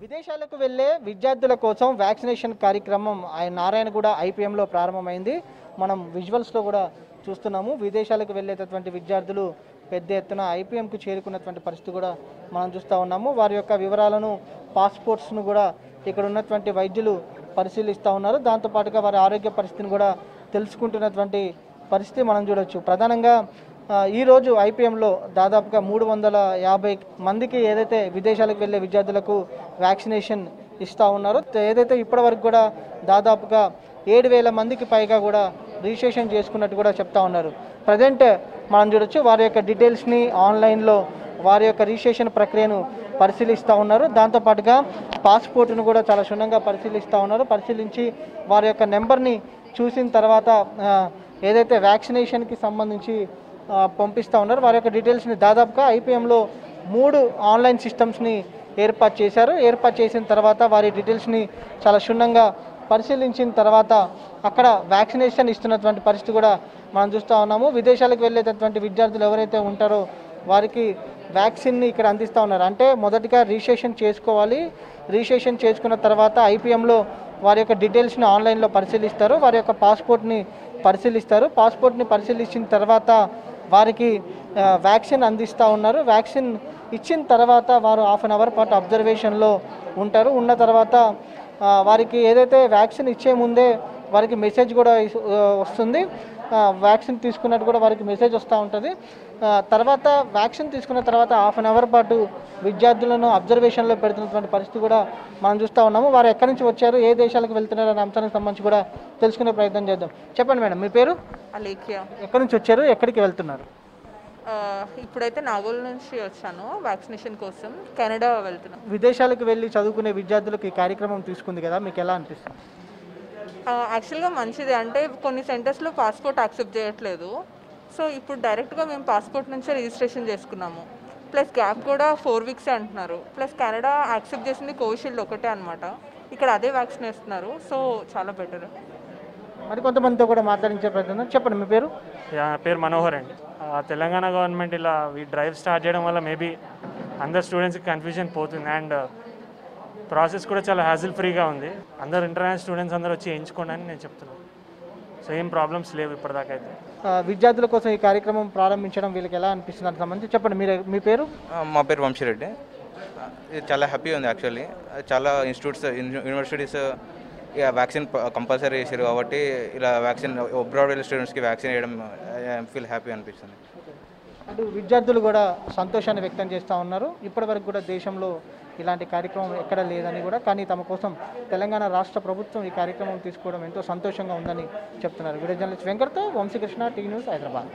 విదేశాలకు వెళ్ళే విద్యార్థుల కోసం వ్యాక్సినేషన్ కార్యక్రమం ఆయన నారాయణగూడ ఐపీఎంలో ప్రారంభమైంది. మనం విజువల్స్లో కూడా చూస్తున్నాము. విదేశాలకు వెళ్ళేటటువంటి విద్యార్థులు పెద్ద ఎత్తున ఐపీఎంకు చేరుకున్నటువంటి పరిస్థితి కూడా మనం చూస్తూ ఉన్నాము. వారి యొక్క వివరాలను పాస్పోర్ట్స్ను కూడా ఇక్కడ ఉన్నటువంటి వైద్యులు పరిశీలిస్తూ ఉన్నారు. దాంతోపాటుగా వారి ఆరోగ్య పరిస్థితిని కూడా తెలుసుకుంటున్నటువంటి పరిస్థితి మనం చూడొచ్చు. ప్రధానంగా ఈరోజు ఐపీఎంలో దాదాపుగా మూడు వందల యాభై మందికి ఏదైతే విదేశాలకు వెళ్ళే విద్యార్థులకు వ్యాక్సినేషన్ ఇస్తూ ఉన్నారో ఏదైతే ఇప్పటివరకు కూడా దాదాపుగా ఏడు వేల మందికి పైగా కూడా రిజిస్ట్రేషన్ చేసుకున్నట్టు కూడా చెప్తా ఉన్నారు. ప్రజెంట్ మనం చూడొచ్చు వారి యొక్క డీటెయిల్స్ని ఆన్లైన్లో వారి యొక్క రిజిస్ట్రేషన్ ప్రక్రియను పరిశీలిస్తూ ఉన్నారు. దాంతోపాటుగా పాస్పోర్ట్ను కూడా చాలా క్షుణ్ణంగా పరిశీలిస్తూ ఉన్నారు. పరిశీలించి వారి యొక్క నెంబర్ని చూసిన తర్వాత ఏదైతే వ్యాక్సినేషన్కి సంబంధించి పంపిస్తూ ఉన్నారు. వారి యొక్క డీటెయిల్స్ని దాదాపుగా ఐపీఎంలో మూడు ఆన్లైన్ సిస్టమ్స్ని ఏర్పాటు చేశారు. ఏర్పాటు చేసిన తర్వాత వారి డీటెయిల్స్ని చాలా క్షుణ్ణంగా పరిశీలించిన తర్వాత అక్కడ వ్యాక్సినేషన్ ఇస్తున్నటువంటి పరిస్థితి కూడా మనం చూస్తూ ఉన్నాము. విదేశాలకు వెళ్ళేటటువంటి విద్యార్థులు ఎవరైతే ఉంటారో వారికి వ్యాక్సిన్ని ఇక్కడ అందిస్తూ ఉన్నారు. అంటే మొదటిగా రిజిస్ట్రేషన్ చేసుకోవాలి. రిజిస్ట్రేషన్ చేసుకున్న తర్వాత ఐపీఎంలో వారి యొక్క డీటెయిల్స్ని ఆన్లైన్లో పరిశీలిస్తారు. వారి యొక్క పాస్పోర్ట్ని పరిశీలిస్తారు. పాస్పోర్ట్ని పరిశీలించిన తర్వాత వారికి వ్యాక్సిన్ అందిస్తూ ఉన్నారు. వ్యాక్సిన్ ఇచ్చిన తర్వాత వారు హాఫ్ అన్ అవర్ పాటు అబ్జర్వేషన్లో ఉంటారు. ఉన్న తర్వాత వారికి ఏదైతే వ్యాక్సిన్ ఇచ్చే ముందే వారికి మెసేజ్ కూడా వస్తుంది. వ్యాక్సిన్ తీసుకున్నట్టు కూడా వారికి మెసేజ్ వస్తూ ఉంటుంది. తర్వాత వ్యాక్సిన్ తీసుకున్న తర్వాత హాఫ్ అన్ అవర్ పాటు విద్యార్థులను అబ్జర్వేషన్లో పెడుతున్నటువంటి పరిస్థితి కూడా మనం చూస్తూ ఉన్నాము. వారు ఎక్కడి నుంచి వచ్చారు ఏ దేశాలకు వెళ్తున్నారు అనే అంశానికి సంబంధించి కూడా తెలుసుకునే ప్రయత్నం చేద్దాం. చెప్పండి మేడం మీ పేరు? అలేఖ్య. ఎక్కడి నుంచి వచ్చారు ఎక్కడికి వెళ్తున్నారు? ఇప్పుడైతే నాగోల్ నుంచి వచ్చాను వ్యాక్సినేషన్ కోసం కెనడా వెళ్తున్నాను విదేశాలకు వెళ్ళి చదువుకునే విద్యార్థులకు ఈ కార్యక్రమం తీసుకుంది కదా మీకు ఎలా అనిపిస్తుంది? యాక్చువల్గా మంచిది. అంటే కొన్ని సెంటర్స్లో పాస్పోర్ట్ యాక్సెప్ట్ చేయట్లేదు. సో ఇప్పుడు డైరెక్ట్గా మేము పాస్పోర్ట్ నుంచే రిజిస్ట్రేషన్ చేసుకున్నాము. ప్లస్ గ్యాప్ కూడా ఫోర్ వీక్సే అంటున్నారు. ప్లస్ కెనడా యాక్సెప్ట్ చేసింది కోవిషీల్డ్ ఒకటే అనమాట ఇక్కడ అదే వ్యాక్సిన్ వేస్తున్నారు. సో చాలా బెటర్ మరి కొంతమందితో కూడా మాట్లాడించే ప్రయత్నం చెప్పండి మీ పేరు? పేరు మనోహర్ అండి. తెలంగాణ గవర్నమెంట్ ఇలా ఈ డ్రైవ్ స్టార్ట్ చేయడం వల్ల మేబీ అందరు స్టూడెంట్స్కి కన్ఫ్యూజన్ పోతుంది. అండ్ ప్రాసెస్ కూడా చాలా హ్యాజిల్ ఫ్రీగా ఉంది. అందరు ఇంటర్నేషనల్ స్టూడెంట్స్ అందరూ వచ్చి ఎంచుకోండి అని నేను చెప్తున్నాను. సో ఏం ప్రాబ్లమ్స్ లేవు ఇప్పటిదాకా అయితే. విద్యార్థుల కోసం ఈ కార్యక్రమం ప్రారంభించడం వీళ్ళకి ఎలా అనిపిస్తుంది? దానికి సంబంధించి చెప్పండి. మీరు మీ పేరు? మా పేరు వంశీరెడ్డి. ఇది చాలా హ్యాపీ ఉంది యాక్చువల్లీ చాలా ఇన్స్టిట్యూట్స్ యూనివర్సిటీస్ ఇక వ్యాక్సిన్ కంపల్సరీ చేశారు కాబట్టి ఇలా వ్యాక్సిన్ అబ్రాడ్ వెళ్ళే స్టూడెంట్స్కి వ్యాక్సిన్ వేయడం ఫీల్ హ్యాపీ అనిపిస్తుంది. అటు విద్యార్థులు కూడా సంతోషాన్ని వ్యక్తం చేస్తూ ఉన్నారు. ఇప్పటివరకు కూడా దేశంలో ఇలాంటి కార్యక్రమం ఎక్కడ లేదని కూడా కానీ తమ కోసం తెలంగాణ రాష్ట్ర ప్రభుత్వం ఈ కార్యక్రమం తీసుకోవడం ఎంతో సంతోషంగా ఉందని చెప్తున్నారు. వీడియో జర్నలిస్ట్ వెంకట్తో వంశీకృష్ణ టీ న్యూస్ హైదరాబాద్.